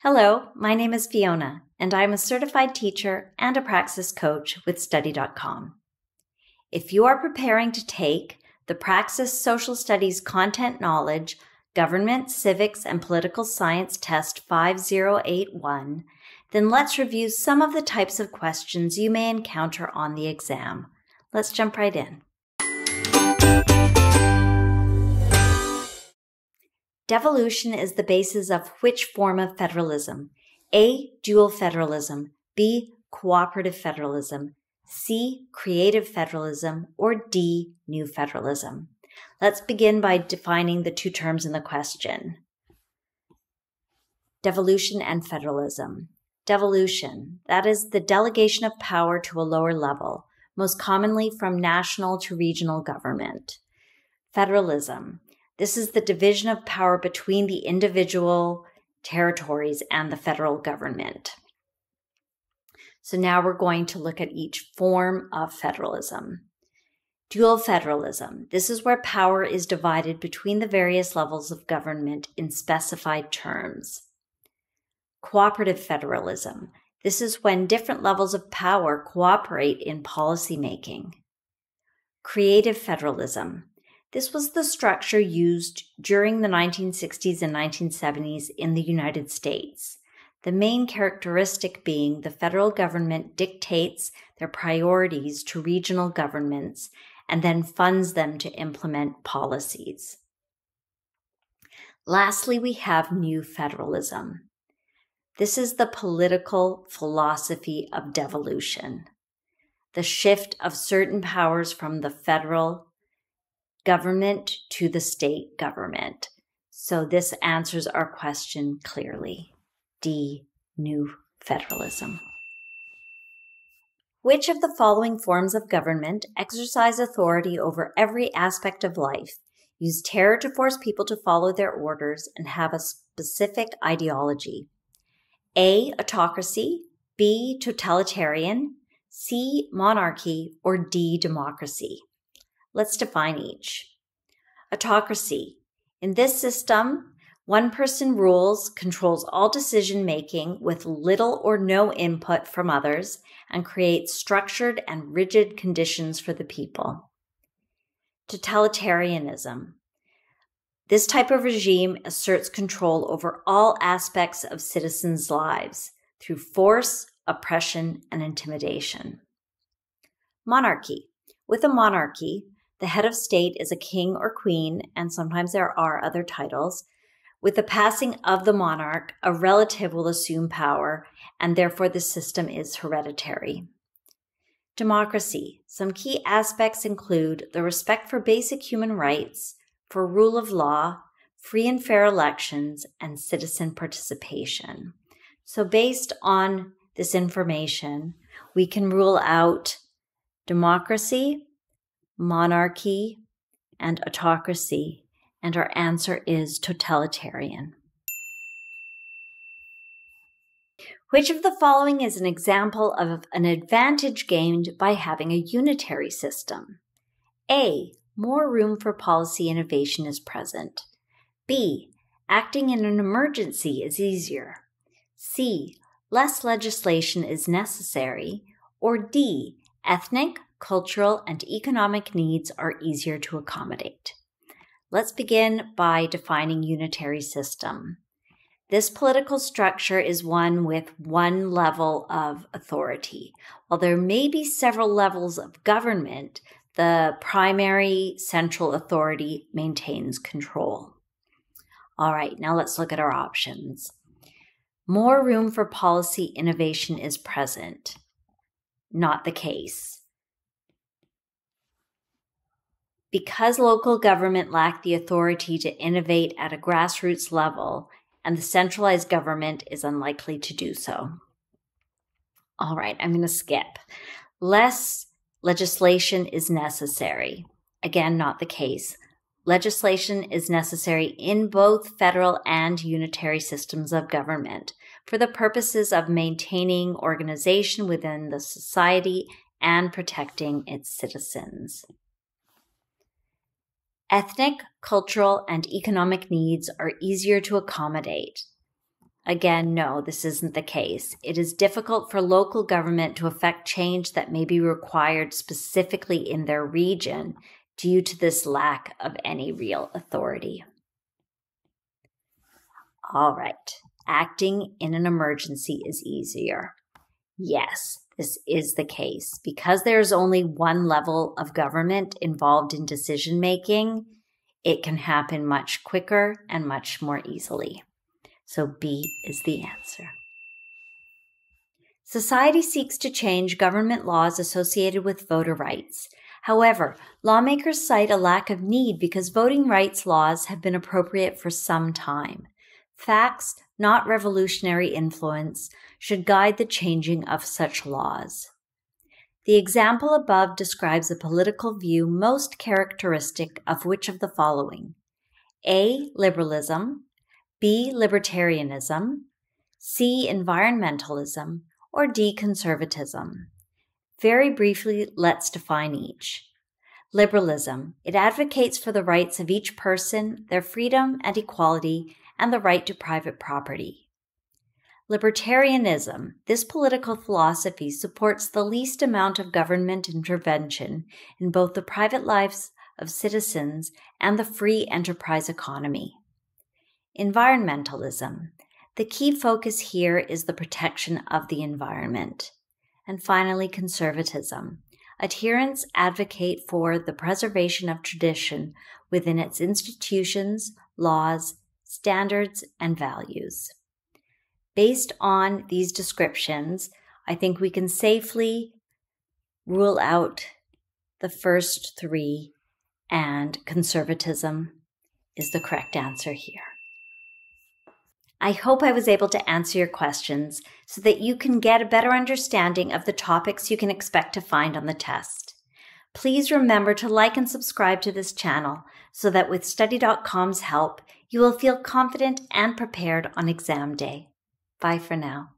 Hello, my name is Fiona, and I'm a certified teacher and a praxis coach with Study.com. If you are preparing to take the Praxis Social Studies Content Knowledge Government, Civics, and Political Science Test 5081, then let's review some of the types of questions you may encounter on the exam. Let's jump right in. Devolution is the basis of which form of federalism? A. Dual federalism. B. Cooperative federalism. C. Creative federalism. Or D. New federalism. Let's begin by defining the two terms in the question. Devolution and federalism. Devolution, that is the delegation of power to a lower level, most commonly from national to regional government. Federalism, this is the division of power between the individual territories and the federal government. So now we're going to look at each form of federalism. Dual federalism. This is where power is divided between the various levels of government in specified terms. Cooperative federalism. This is when different levels of power cooperate in policymaking. Creative federalism. This was the structure used during the 1960s and 1970s in the United States. The main characteristic being the federal government dictates their priorities to regional governments and then funds them to implement policies. Lastly, we have new federalism. This is the political philosophy of devolution, the shift of certain powers from the federal government to the state government. So this answers our question clearly. D, new federalism. Which of the following forms of government exercise authority over every aspect of life, use terror to force people to follow their orders, and have a specific ideology? A. Autocracy. B. Totalitarian. C. Monarchy. Or D. Democracy. Let's define each. Autocracy. In this system, one person rules, controls all decision making with little or no input from others, and creates structured and rigid conditions for the people. Totalitarianism. This type of regime asserts control over all aspects of citizens' lives through force, oppression, and intimidation. Monarchy. With a monarchy, the head of state is a king or queen, and sometimes there are other titles. With the passing of the monarch, a relative will assume power, and therefore the system is hereditary. Democracy. Some key aspects include the respect for basic human rights, for rule of law, free and fair elections, and citizen participation. So, based on this information, we can rule out democracy, monarchy, and autocracy, and our answer is totalitarian. Which of the following is an example of an advantage gained by having a unitary system? A. More room for policy innovation is present. B. Acting in an emergency is easier. C. Less legislation is necessary. Or D. Ethnic, cultural, and economic needs are easier to accommodate. Let's begin by defining unitary system. This political structure is one with one level of authority. While there may be several levels of government, the primary central authority maintains control. All right, now let's look at our options. More room for policy innovation is present. Not the case. Because local government lacked the authority to innovate at a grassroots level, and the centralized government is unlikely to do so. All right, I'm going to skip. Less legislation is necessary. Again, not the case. Legislation is necessary in both federal and unitary systems of government for the purposes of maintaining organization within the society and protecting its citizens. Ethnic, cultural, and economic needs are easier to accommodate. Again, no, this isn't the case. It is difficult for local government to effect change that may be required specifically in their region due to this lack of any real authority. All right, acting in an emergency is easier. Yes, this is the case. Because there's only one level of government involved in decision making, it can happen much quicker and much more easily. So B is the answer. Society seeks to change government laws associated with voter rights. However, lawmakers cite a lack of need because voting rights laws have been appropriate for some time. Facts, not revolutionary influence, should guide the changing of such laws. The example above describes a political view most characteristic of which of the following? A. Liberalism, B. Libertarianism, C. Environmentalism, or D. Conservatism. Very briefly, let's define each. Liberalism. It advocates for the rights of each person, their freedom and equality, and the right to private property. Libertarianism. This political philosophy supports the least amount of government intervention in both the private lives of citizens and the free enterprise economy. Environmentalism. The key focus here is the protection of the environment. And finally, conservatism. Adherents advocate for the preservation of tradition within its institutions, laws, standards, and values. Based on these descriptions, I think we can safely rule out the first three, and conservatism is the correct answer here. I hope I was able to answer your questions so that you can get a better understanding of the topics you can expect to find on the test. Please remember to like and subscribe to this channel so that with study.com's help, you will feel confident and prepared on exam day. Bye for now.